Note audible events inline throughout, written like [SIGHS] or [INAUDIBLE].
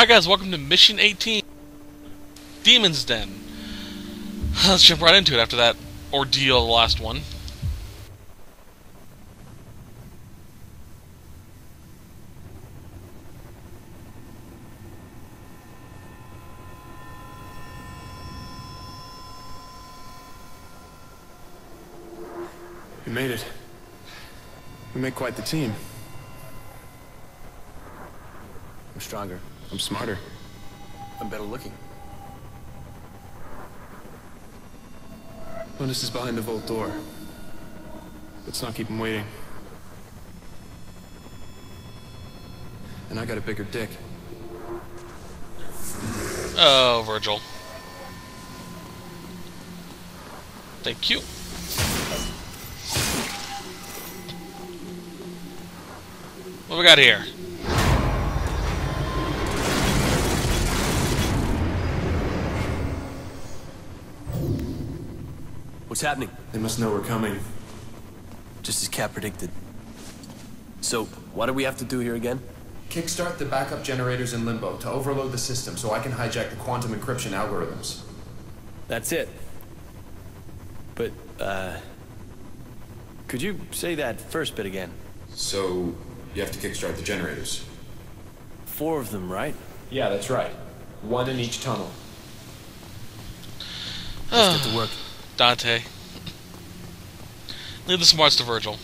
Hi guys, welcome to Mission 18. Demon's Den. [SIGHS] Let's jump right into it after that ordeal, the last one. We made it. We made quite the team. I'm stronger. I'm smarter. I'm better looking. Mundus is behind the vault door. Let's not keep him waiting. And I got a bigger dick. Oh, Vergil. Thank you. What we got here? What's happening? They must know we're coming. Just as Kat predicted. So, what do we have to do here again? Kickstart the backup generators in Limbo to overload the system so I can hijack the quantum encryption algorithms. That's it. But, uh... Could you say that first bit again? So, you have to kickstart the generators. Four of them, right? Yeah, that's right. One in each tunnel. Let's get to work. Dante. Leave the smarts to Vergil.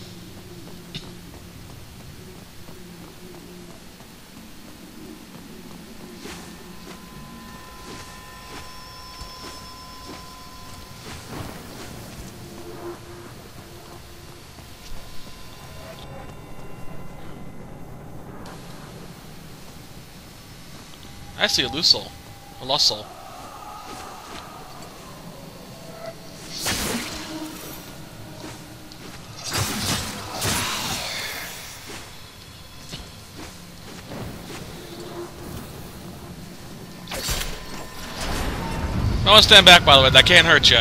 I see a loose soul. A lost soul. To stand back, by the way. That can't hurt you.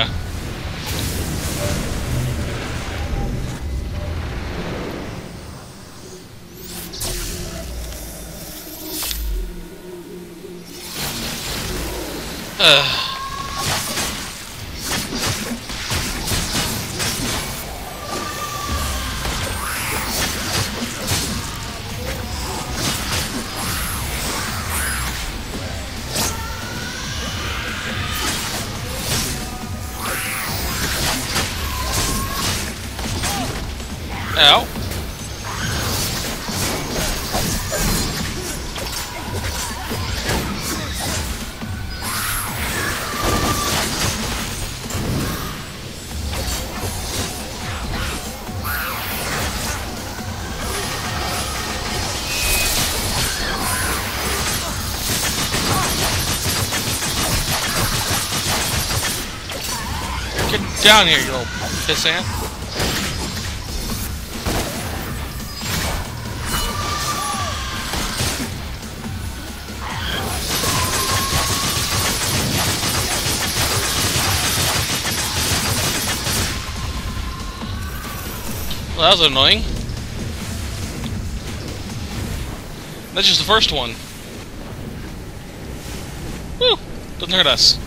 Get down here, you little pissant. Well, that was annoying. That's just the first one. Woo! Doesn't hurt us.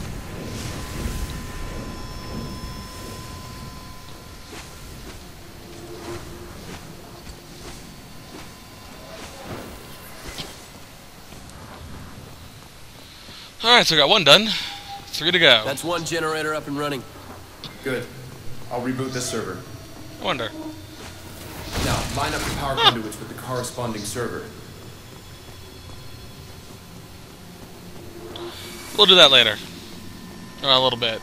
Alright, so we got one done. Three to go. That's one generator up and running. Good. I'll reboot this server. I wonder. Now, line up the power conduits with the corresponding server. We'll do that later. Or a little bit.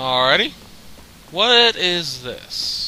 Alrighty. What is this?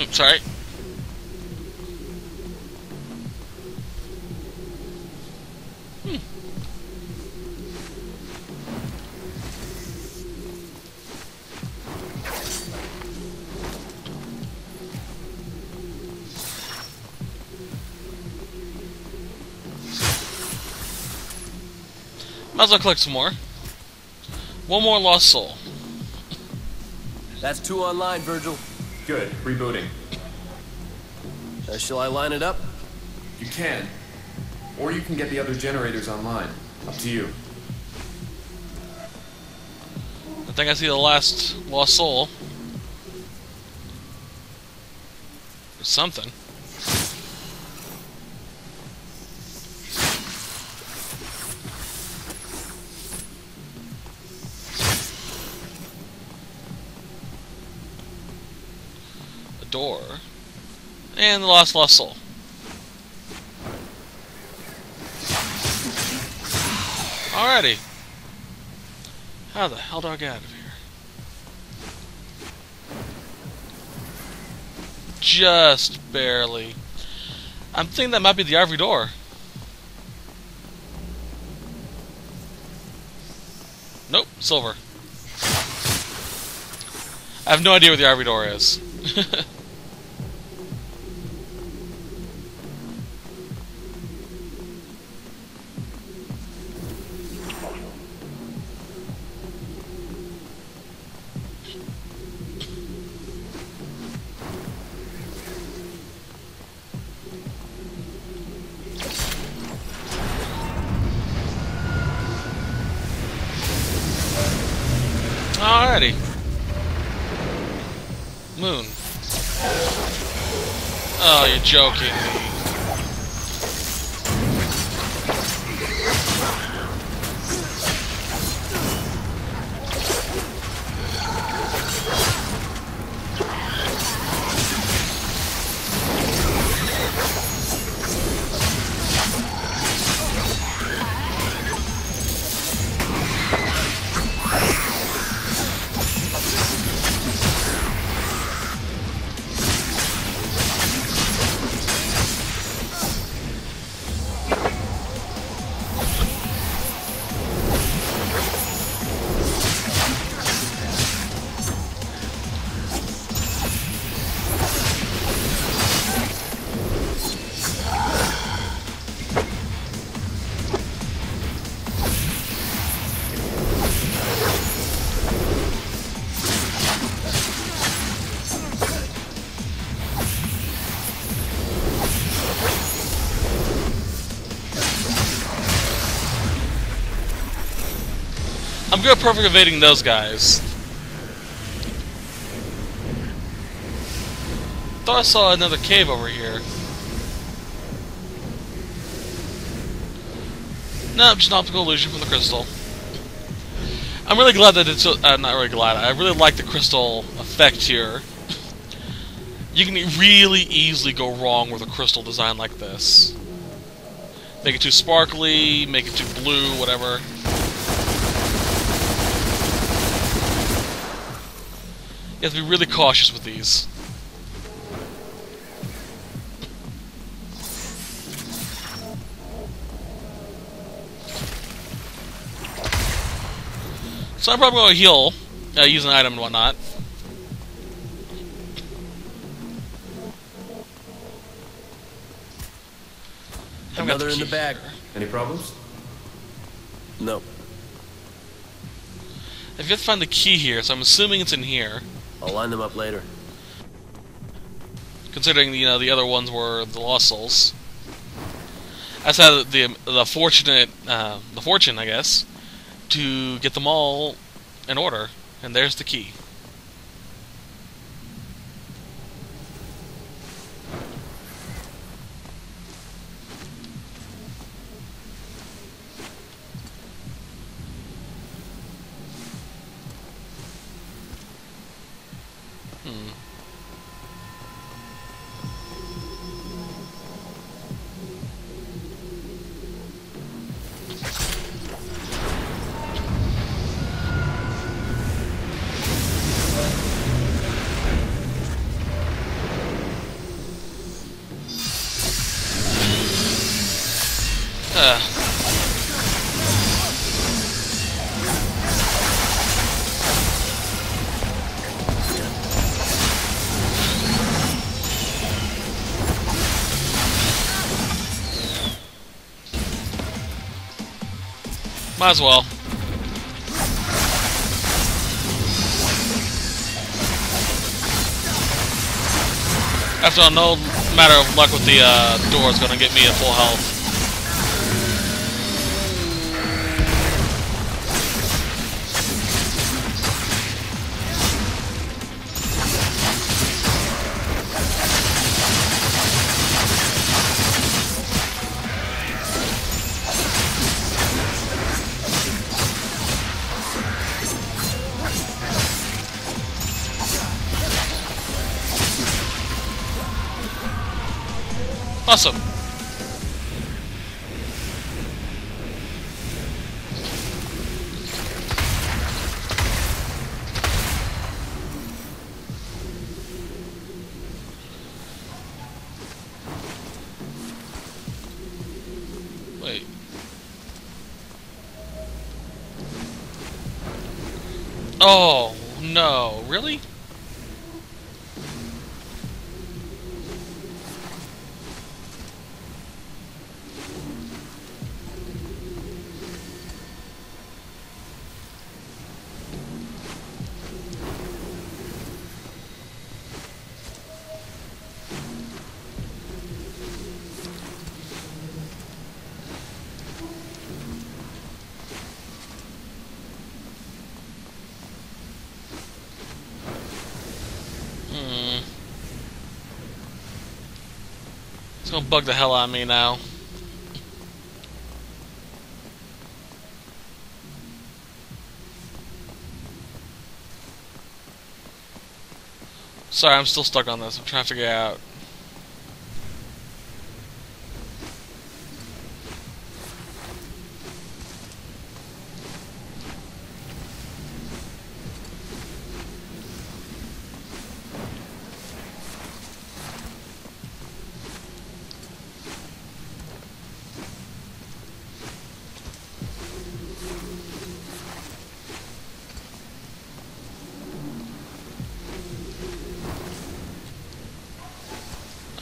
Oops, sorry. Hmm. Might as well collect some more. One more lost soul. That's two online, Vergil. Good. Rebooting. Uh, shall I line it up? You can. Or you can get the other generators online. Up to you. I think I see the last lost soul. Or something. And the lost lost soul. Alrighty. How the hell do I get out of here? Just barely. I'm thinking that might be the ivory door. Nope, silver. I have no idea where the ivory door is. [LAUGHS] Oh, you're joking I'm good at perfect evading those guys. Thought I saw another cave over here. No, just an optical illusion from the crystal. I'm really glad that it's. Uh, not really glad. I really like the crystal effect here. [LAUGHS] You can really easily go wrong with a crystal design like this. Make it too sparkly, make it too blue, whatever. You have to be really cautious with these. So I'm probably going to heal, uh, use an item and whatnot. Haven't Another in the bag. Any problems? No. I've yet to find the key here, so I'm assuming it's in here. I'll line them up later. Considering you know the other ones were the lost souls. That's how the the fortunate uh, the fortune, I guess, to get them all in order. And there's the key. Hmm. Might as well. After all, no matter of luck with the uh, door is gonna get me at full health. Awesome. It's gonna bug the hell out of me now. Sorry, I'm still stuck on this. I'm trying to figure out.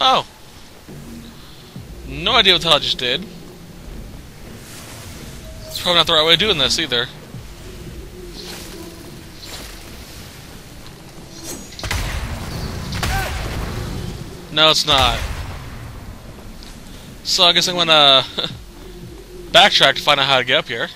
Oh. No idea what the hell I just did. It's probably not the right way of doing this either. No, it's not. So I guess I'm gonna [LAUGHS] backtrack to find out how to get up here.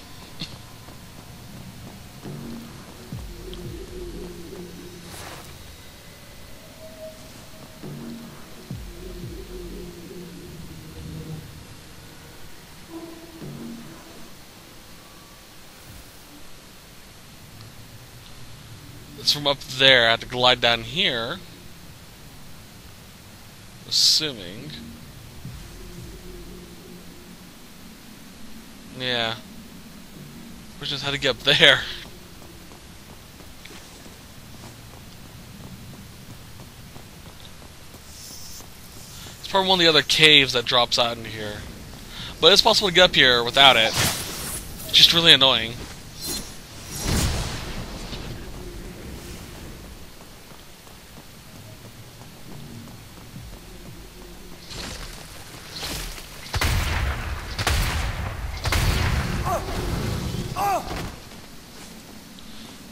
From up there. I have to glide down here. Assuming. Yeah. Question is how to get up there. It's probably one of the other caves that drops out in here. But it's possible to get up here without it. It's just really annoying.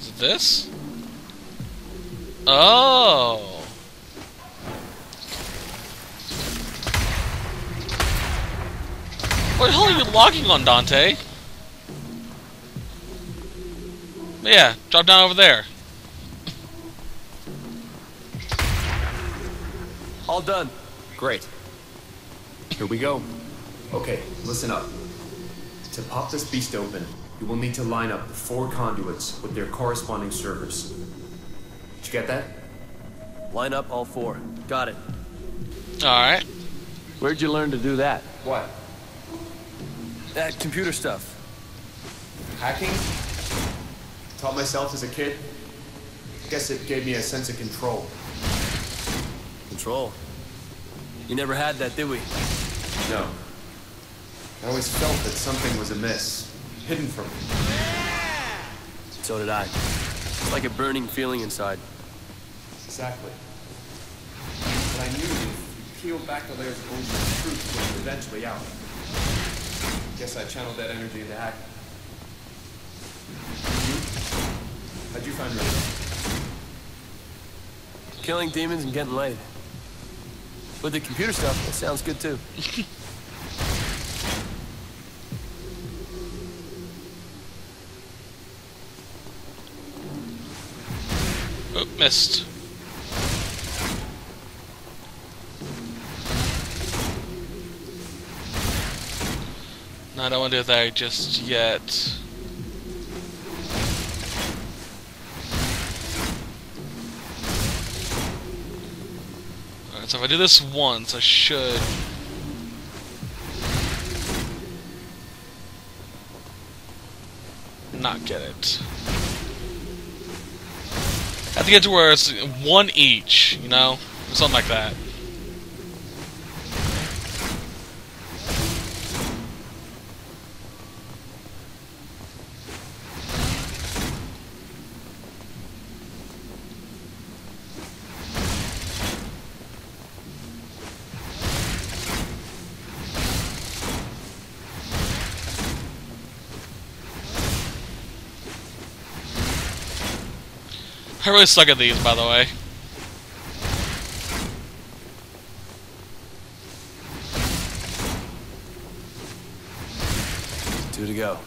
Is it this? Oh. What the hell are you locking on, Dante? Yeah, drop down over there. All done. Great. Here we go. Okay, listen up. To pop this beast open, you will need to line up the four conduits with their corresponding servers. Did you get that? Line up all four. Got it. Alright. Where'd you learn to do that? What? That computer stuff. Hacking? Taught myself as a kid. Guess it gave me a sense of control. Control. You never had that, did we? No. I always felt that something was amiss, hidden from me. So did I. It's like a burning feeling inside. Exactly. But I knew if you peel back the layers of the truth was eventually out. Guess I channeled that energy into hacking. Mm-hmm. How'd you find radio? Killing demons and getting laid. With the computer stuff, that sounds good too. [LAUGHS] Oh, missed. No, I don't want to do that just yet. Alright, so if I do this once, I should... Not get it. I have to get to where it's one each, you know? Something like that. I really suck at these, by the way. Two to go.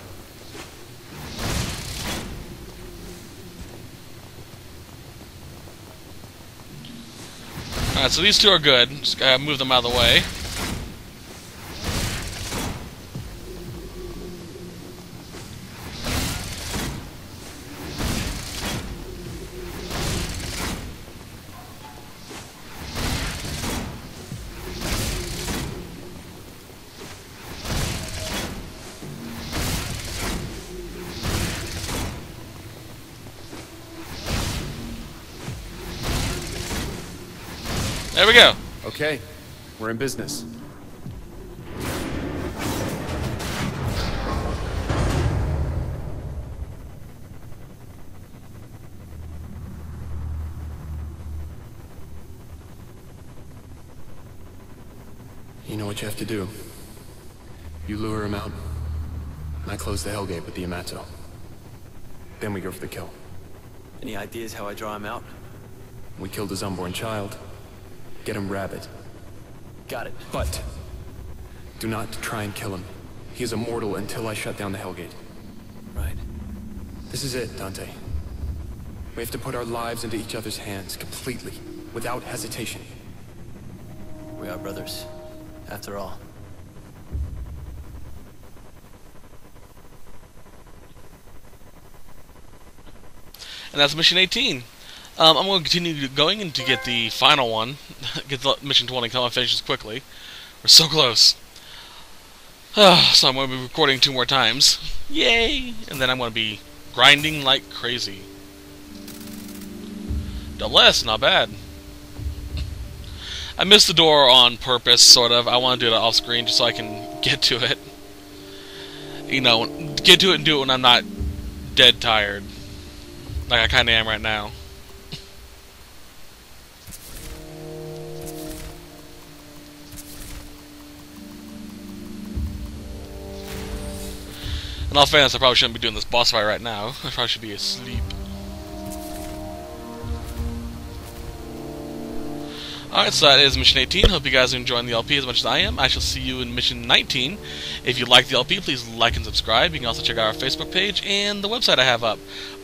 Alright, so these two are good. Just gotta move them out of the way. There we go. Okay, we're in business. You know what you have to do. You lure him out. and I close the Hellgate with the Amato. Then we go for the kill. Any ideas how I draw him out? We killed his unborn child. Get him rabid. Got it. But do not try and kill him. He is immortal until I shut down the Hellgate. Right. This is it, Dante. We have to put our lives into each other's hands completely, without hesitation. We are brothers. After all. And that's mission 18. Um, I'm going to continue going and to get the final one. [LAUGHS] get the mission 20 come and finish this quickly. We're so close. [SIGHS] so I'm going to be recording two more times. Yay! And then I'm going to be grinding like crazy. Double S, not bad. I missed the door on purpose, sort of. I want to do it off screen just so I can [LAUGHS] get to it. You know, get to it and do it when I'm not dead tired. Like I kind of am right now. In all fairness, I probably shouldn't be doing this boss fight right now. [LAUGHS] I probably should be asleep. Alright, so that is Mission 18. Hope you guys are enjoying the LP as much as I am. I shall see you in Mission 19. If you like the LP, please like and subscribe. You can also check out our Facebook page and the website I have up.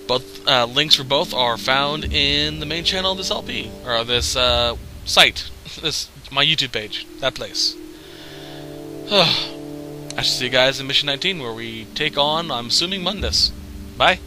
Both uh, links for both are found in the main channel of this LP, or this uh, site, [LAUGHS] this my YouTube page, that place. [SIGHS] I shall see you guys in Mission 19, where we take on, I'm assuming, Mundus. Bye.